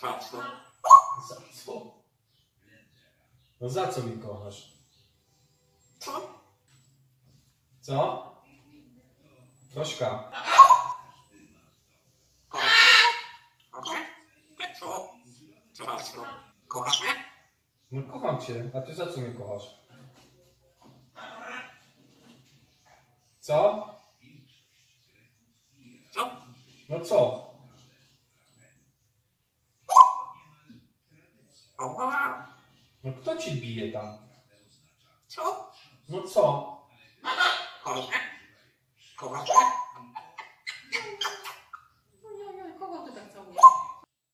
Za co? Za co? No za co mi kochasz? Co? Co? Troszka. Kochasz mnie? No kocham cię, a ty za co mnie kochasz? Co? No co? Wow. No kto ci bije tam? Co? No co? Kochasz mnie? Kochasz mnie?